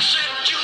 said you